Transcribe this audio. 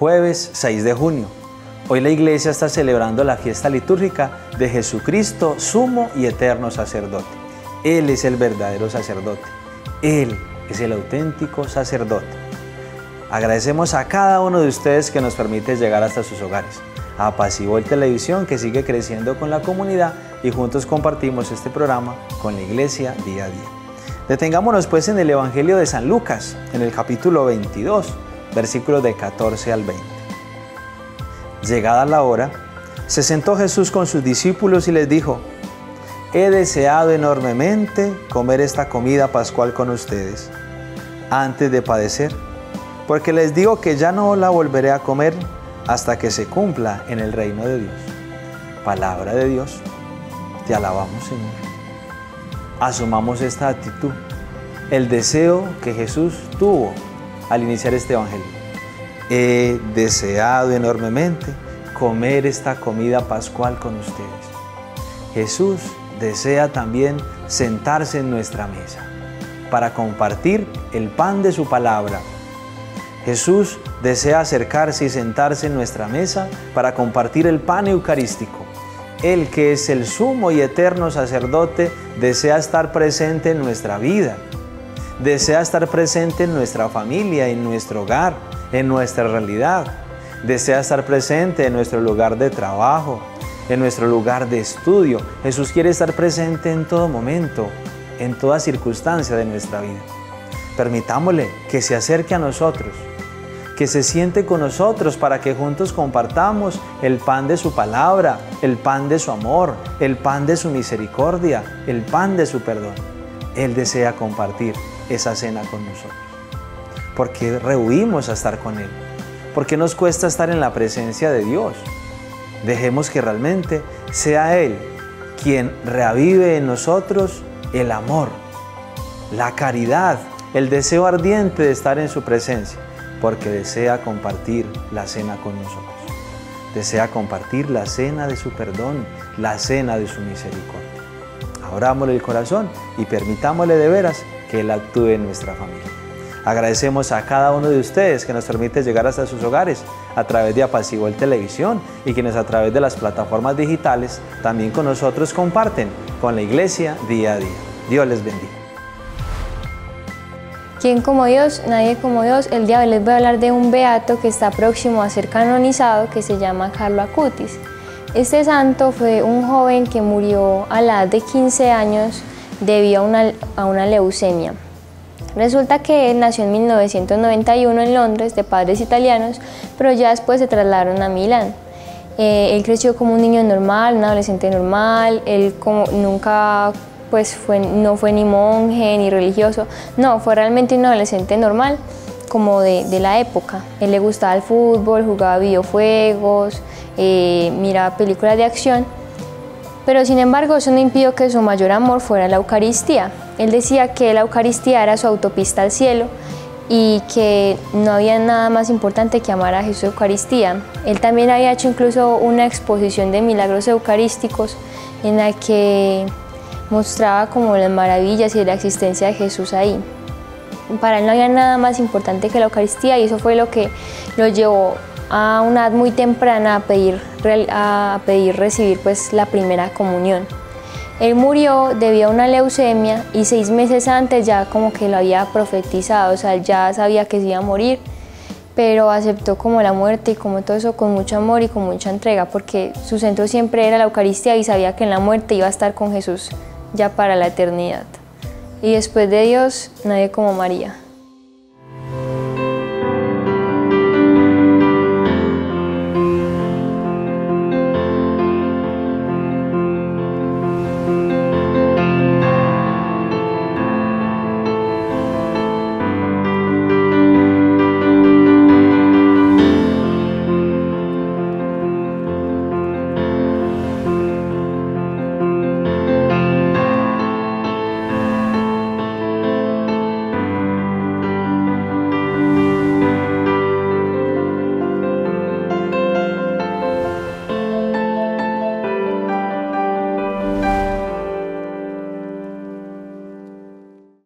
jueves 6 de junio. Hoy la iglesia está celebrando la fiesta litúrgica de Jesucristo, sumo y eterno sacerdote. Él es el verdadero sacerdote. Él es el auténtico sacerdote. Agradecemos a cada uno de ustedes que nos permite llegar hasta sus hogares. A el Televisión que sigue creciendo con la comunidad y juntos compartimos este programa con la iglesia día a día. Detengámonos pues en el Evangelio de San Lucas, en el capítulo 22, versículos de 14 al 20. Llegada la hora, se sentó Jesús con sus discípulos y les dijo, He deseado enormemente comer esta comida pascual con ustedes, antes de padecer, porque les digo que ya no la volveré a comer hasta que se cumpla en el reino de Dios. Palabra de Dios, te alabamos Señor. Asumamos esta actitud, el deseo que Jesús tuvo al iniciar este Evangelio. He deseado enormemente comer esta comida pascual con ustedes. Jesús desea también sentarse en nuestra mesa para compartir el pan de su palabra. Jesús desea acercarse y sentarse en nuestra mesa para compartir el pan eucarístico. Él que es el sumo y eterno sacerdote desea estar presente en nuestra vida, desea estar presente en nuestra familia, en nuestro hogar, en nuestra realidad, desea estar presente en nuestro lugar de trabajo, en nuestro lugar de estudio. Jesús quiere estar presente en todo momento, en toda circunstancia de nuestra vida. Permitámosle que se acerque a nosotros, que se siente con nosotros para que juntos compartamos el pan de su palabra, el pan de su amor, el pan de su misericordia, el pan de su perdón. Él desea compartir esa cena con nosotros, porque rehuimos a estar con Él, porque nos cuesta estar en la presencia de Dios. Dejemos que realmente sea Él quien reavive en nosotros el amor, la caridad, el deseo ardiente de estar en su presencia, porque desea compartir la cena con nosotros. Desea compartir la cena de su perdón, la cena de su misericordia. Abrámosle el corazón y permitámosle de veras que Él actúe en nuestra familia. Agradecemos a cada uno de ustedes que nos permite llegar hasta sus hogares a través de el Televisión y quienes a través de las plataformas digitales también con nosotros comparten con la iglesia día a día. Dios les bendiga. ¿Quién como Dios? Nadie como Dios. El día de hoy les voy a hablar de un beato que está próximo a ser canonizado que se llama Carlo Acutis. Este santo fue un joven que murió a la edad de 15 años debido a una, a una leucemia. Resulta que él nació en 1991 en Londres de padres italianos, pero ya después se trasladaron a Milán. Eh, él creció como un niño normal, un adolescente normal, él como nunca pues fue, no fue ni monje ni religioso, no, fue realmente un adolescente normal como de, la época. Él le gustaba el fútbol, jugaba videojuegos, eh, miraba películas de acción pero sin embargo, eso no impidió que su mayor amor fuera la Eucaristía. Él decía que la Eucaristía era su autopista al cielo y que no había nada más importante que amar a Jesús Eucaristía. Él también había hecho incluso una exposición de milagros eucarísticos en la que mostraba como las maravillas y la existencia de Jesús ahí. Para él no había nada más importante que la Eucaristía y eso fue lo que lo llevó a una edad muy temprana a pedir, a pedir recibir pues, la primera comunión. Él murió debido a una leucemia y seis meses antes ya como que lo había profetizado, o sea, ya sabía que se iba a morir, pero aceptó como la muerte y como todo eso con mucho amor y con mucha entrega, porque su centro siempre era la Eucaristía y sabía que en la muerte iba a estar con Jesús ya para la eternidad. Y después de Dios, nadie como María.